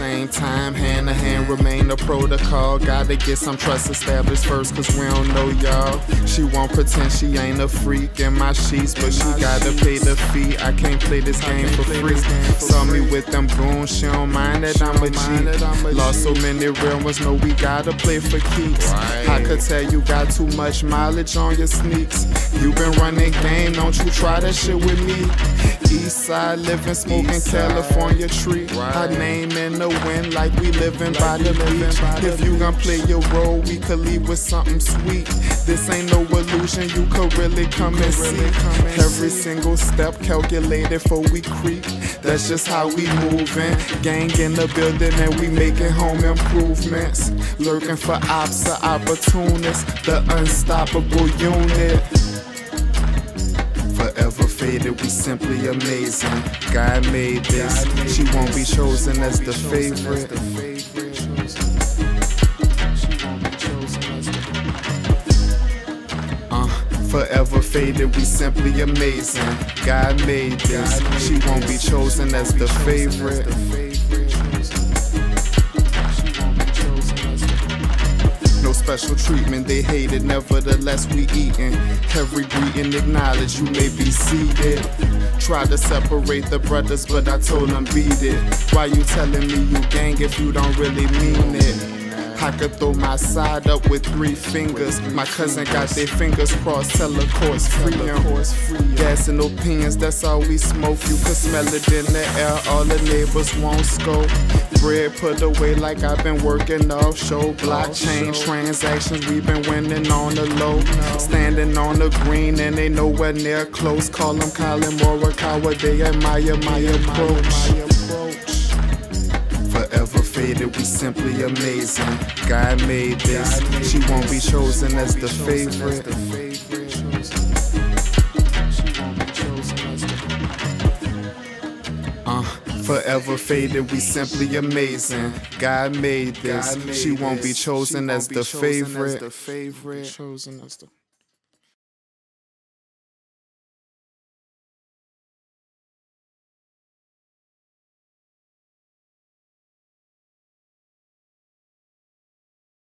Same time, hand to hand, remain the protocol. Gotta get some trust established first, cause we don't know y'all. She won't pretend she ain't a freak in my sheets, but she gotta pay the fee. I can't play this game for free. Saw me with them goons, she don't mind that I'm a G. Lost so many real ones, know we gotta play for keeps. I could tell you got too much mileage on your sneaks. You been running game, don't you try that shit with me. East side living, smoking California tree. Her name in the wind like we living by the beach. If you gon' play your role, we could leave with something sweet. This ain't no illusion, you could really come and see. Every single step calculated for we creep. That's just how we moving. Gang in the building and we making home improvements. Lurking for ops or opportunists, the unstoppable unit faded, we simply amazing. God made this, she won't be chosen as the favorite. Uh, forever faded, we simply amazing. God made this, she won't be chosen as the favorite. Special treatment, they hate it. Nevertheless, we eatin'. Every greeting acknowledge you may be seated. Try to separate the brothers, but I told them beat it. Why you telling me you gang if you don't really mean it? I could throw my side up with three fingers. My cousin got their fingers crossed, tell the course free. Gas and opinions, that's all we smoke. You can smell it in the air, all the neighbors won't scope. Bread put away like I've been working off show. Blockchain transactions, we've been winning on the low. Standing on the green and they nowhere near close. Call them Collin Morikawa, they admire my approach forever faded, we simply amazing. God made this, she won't be chosen as the favorite. Forever faded, we simply amazing. God made this, she won't be chosen as the favorite.